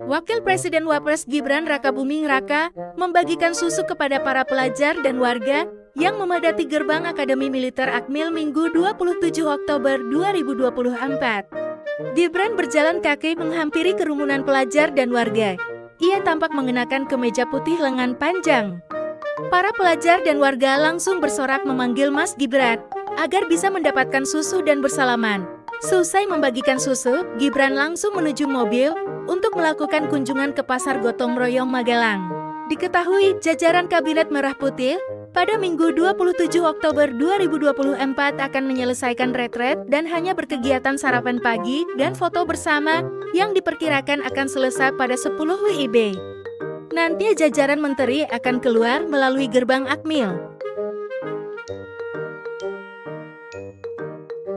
Wakil Presiden Wapres Gibran Raka Buming Raka membagikan susu kepada para pelajar dan warga yang memadati gerbang Akademi Militer Akmil Minggu 27 Oktober 2024. Gibran berjalan kaki menghampiri kerumunan pelajar dan warga. Ia tampak mengenakan kemeja putih lengan panjang. Para pelajar dan warga langsung bersorak memanggil Mas Gibran agar bisa mendapatkan susu dan bersalaman. Selesai membagikan susu, Gibran langsung menuju mobil untuk melakukan kunjungan ke Pasar Gotong Royong Magelang. Diketahui jajaran Kabinet Merah Putih pada Minggu 27 Oktober 2024 akan menyelesaikan retret dan hanya berkegiatan sarapan pagi dan foto bersama yang diperkirakan akan selesai pada 10 WIB. Nanti jajaran menteri akan keluar melalui gerbang Akmil.